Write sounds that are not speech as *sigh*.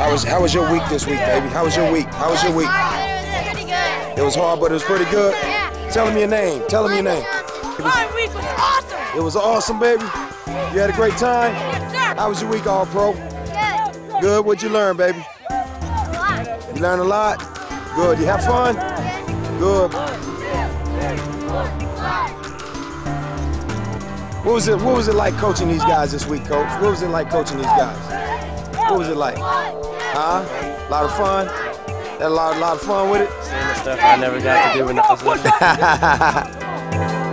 How was how was your week this week, baby? How was your week? How was your week? Pretty good. It was hard, but it was pretty good. Tell him your name. Tell him your name. My week was awesome. It was awesome, baby. You had a great time. How was your week, all pro? Good. Good. What'd you learn, baby? You learned a lot. Good. You have fun. Good. What was it? What was it like coaching these guys this week, coach? What was it like coaching these guys? What was it like? Huh? A lot of fun. Had a lot, lot of fun with it. Seeing the stuff I never got to do when I was little. *laughs*